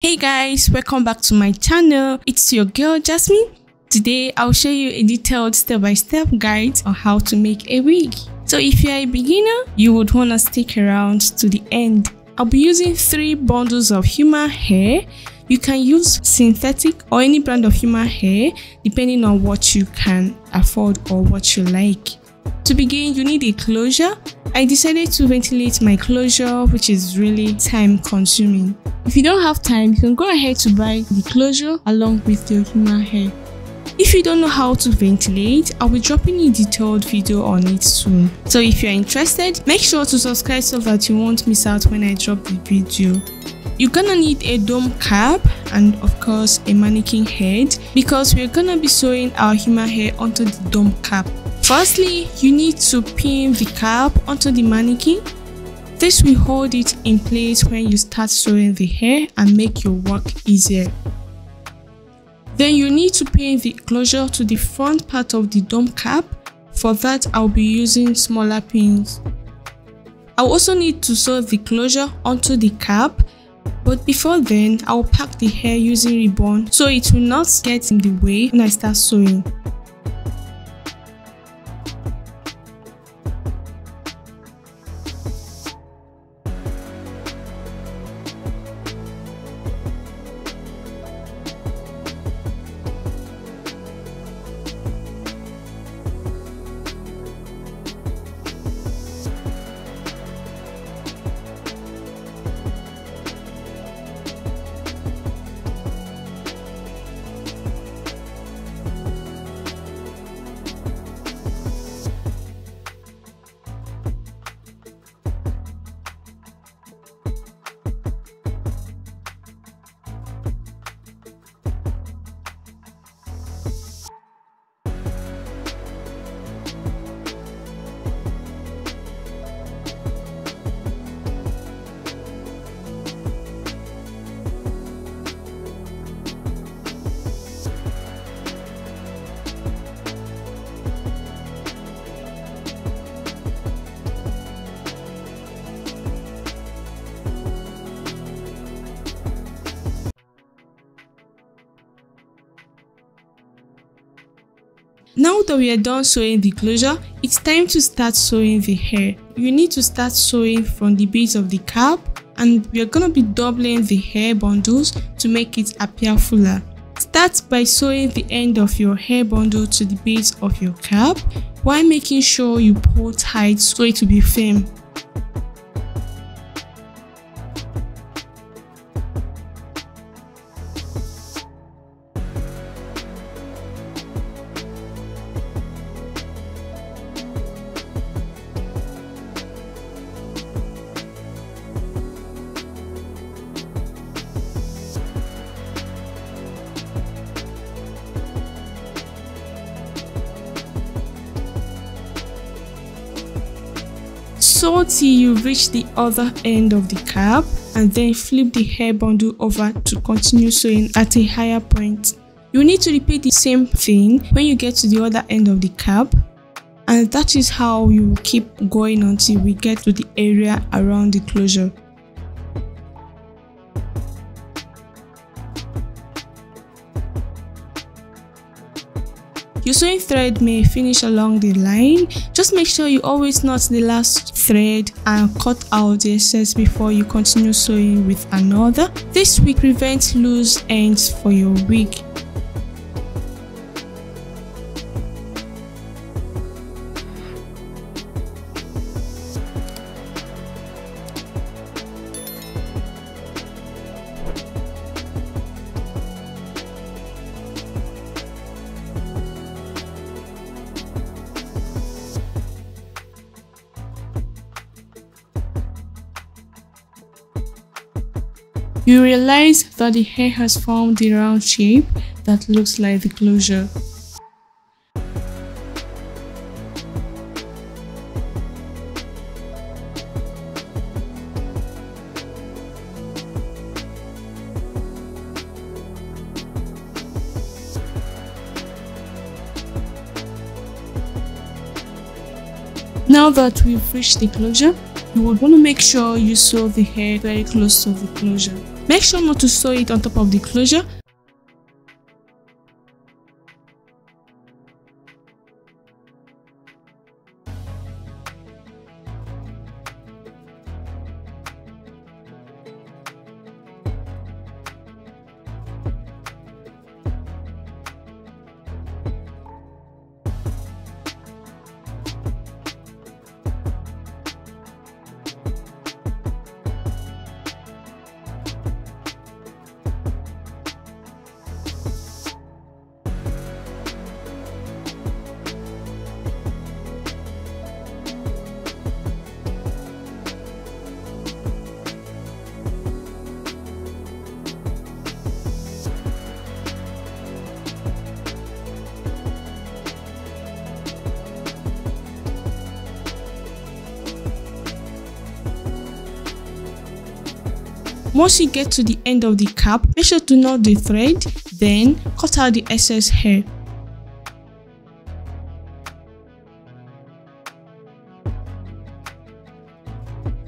Hey guys, welcome back to my channel. It's your girl Jasmine. Today I'll show you a detailed step-by-step -step guide on how to make a wig. So if you're a beginner, you would want to stick around to the end. I'll be using three bundles of human hair. You can use synthetic or any brand of human hair depending on what you can afford or what you like. To begin, you need a closure. I decided to ventilate my closure which is really time consuming. If you don't have time, you can go ahead to buy the closure along with your human hair. If you don't know how to ventilate, I'll be dropping a detailed video on it soon. So if you're interested, make sure to subscribe so that you won't miss out when I drop the video. You're gonna need a dome cap and of course a mannequin head because we're gonna be sewing our human hair onto the dome cap. Firstly, you need to pin the cap onto the mannequin this will hold it in place when you start sewing the hair and make your work easier. Then you need to pin the closure to the front part of the dome cap. For that, I'll be using smaller pins. I'll also need to sew the closure onto the cap but before then, I'll pack the hair using ribbon so it will not get in the way when I start sewing. Now that we are done sewing the closure, it's time to start sewing the hair. You need to start sewing from the base of the cap and we are to be doubling the hair bundles to make it appear fuller. Start by sewing the end of your hair bundle to the base of your cap while making sure you pull tight so it will be firm. Sew till you reach the other end of the cap and then flip the hair bundle over to continue sewing at a higher point. You need to repeat the same thing when you get to the other end of the cap and that is how you keep going until we get to the area around the closure. Your sewing thread may finish along the line. Just make sure you always knot the last thread and cut out the excess before you continue sewing with another. This will prevent loose ends for your wig. You realize that the hair has formed the round shape that looks like the closure. Now that we've reached the closure, you would want to make sure you sew the hair very close to the closure. Make sure not to sew it on top of the closure Once you get to the end of the cap, make sure to knot the thread, then cut out the excess hair.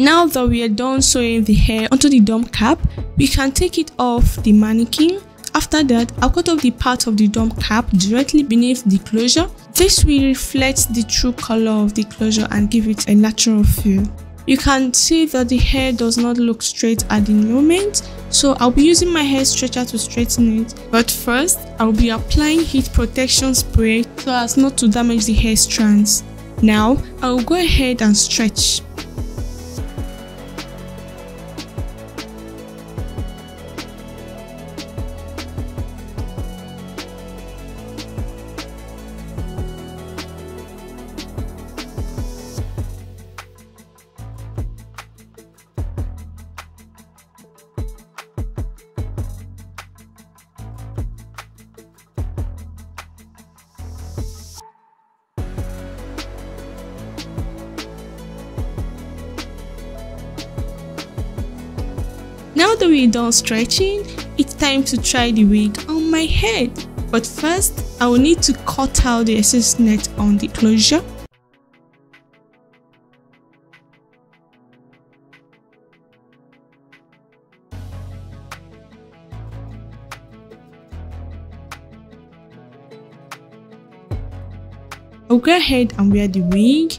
Now that we are done sewing the hair onto the dome cap, we can take it off the mannequin. After that, I'll cut off the part of the dome cap directly beneath the closure. This will reflect the true color of the closure and give it a natural feel. You can see that the hair does not look straight at the moment, so I'll be using my hair stretcher to straighten it. But first, I'll be applying heat protection spray so as not to damage the hair strands. Now, I'll go ahead and stretch. Now that we're done stretching, it's time to try the wig on my head. But first, I will need to cut out the excess net on the closure. I'll go ahead and wear the wig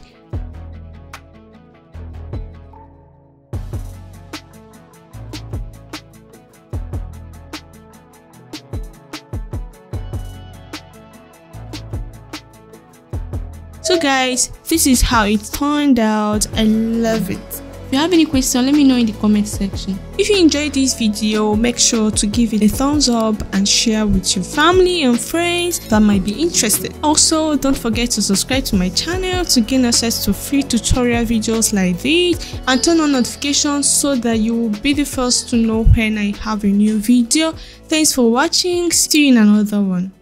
So guys, this is how it turned out. I love it. If you have any question, let me know in the comment section. If you enjoyed this video, make sure to give it a thumbs up and share with your family and friends that might be interested. Also, don't forget to subscribe to my channel to gain access to free tutorial videos like this and turn on notifications so that you will be the first to know when I have a new video. Thanks for watching. See you in another one.